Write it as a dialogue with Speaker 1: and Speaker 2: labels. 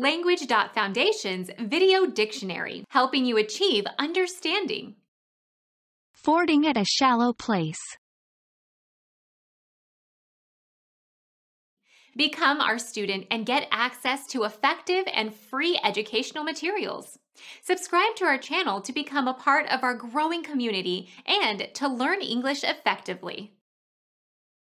Speaker 1: Language.Foundation's Video Dictionary, helping you achieve understanding.
Speaker 2: Fording at a shallow place.
Speaker 1: Become our student and get access to effective and free educational materials. Subscribe to our channel to become a part of our growing community and to learn English effectively.